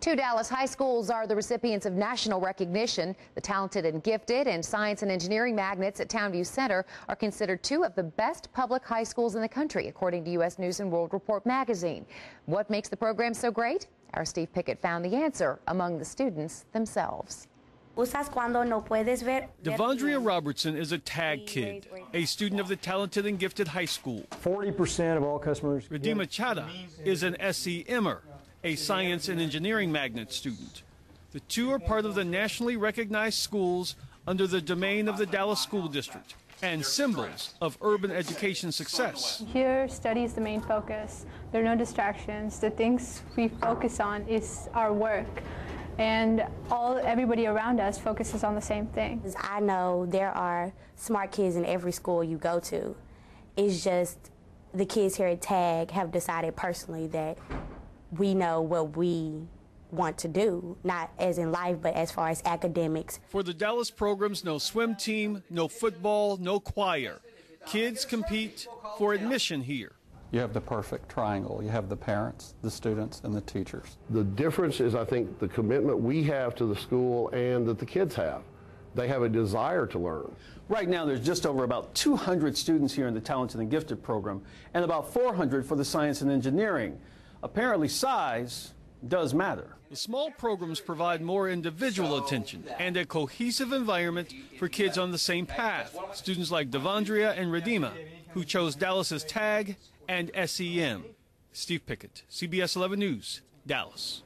Two Dallas high schools are the recipients of national recognition. The talented and gifted and science and engineering magnets at Townview Center are considered two of the best public high schools in the country, according to U.S. News and World Report magazine. What makes the program so great? Our Steve Pickett found the answer among the students themselves. Devondria Robertson is a tag kid, a student of the talented and gifted high school. 40% of all customers. Radima Chada is an SEMer, a science and engineering magnet student. The two are part of the nationally recognized schools under the domain of the Dallas School District and symbols of urban education success. Here, study is the main focus. There are no distractions. The things we focus on is our work. And all everybody around us focuses on the same thing. I know there are smart kids in every school you go to. It's just the kids here at TAG have decided personally that we know what we want to do, not as in life, but as far as academics. For the Dallas programs, no swim team, no football, no choir. Kids compete for admission here. You have the perfect triangle. You have the parents, the students, and the teachers. The difference is, I think, the commitment we have to the school and that the kids have. They have a desire to learn. Right now, there's just over about 200 students here in the Talented and Gifted program, and about 400 for the Science and Engineering. Apparently, size does matter. The small programs provide more individual attention and a cohesive environment for kids on the same path. Students like Devondria and Radima, who chose Dallas's TAG and SEM. Steve Pickett, CBS 11 News, Dallas.